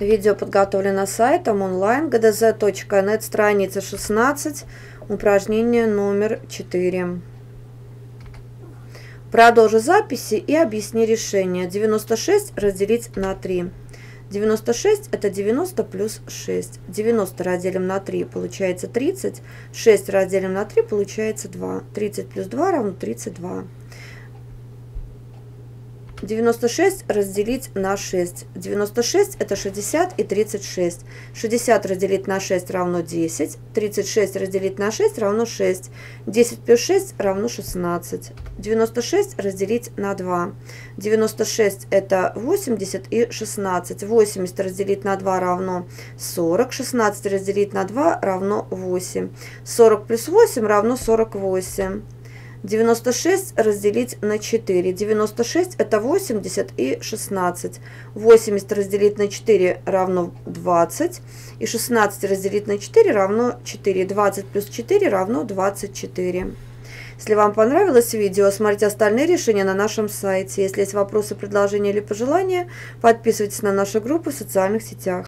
Видео подготовлено сайтом онлайн gdz.net, страница 16, упражнение номер 4. Продолжи записи и объясни решение. 96 разделить на 3. 96 это 90 плюс 6. 90 разделим на 3 получается 30. 6 разделим на 3 получается 2. 30 плюс 2 равно 32. 96 разделить на 6. 96 это 60 и 36. 60 разделить на 6 равно 10. 36 разделить на 6 равно 6. 10 плюс 6 равно 16. 96 разделить на 2. 96 это 80 и 16. 80 разделить на 2 равно 40. 16 разделить на 2 равно 8. 40 плюс 8 равно 48. 96 разделить на 4. 96 это 80 и 16. 80 разделить на 4 равно 20. И 16 разделить на 4 равно 4. 20 плюс 4 равно 24. Если вам понравилось видео, смотрите остальные решения на нашем сайте. Если есть вопросы, предложения или пожелания, подписывайтесь на нашу группу в социальных сетях.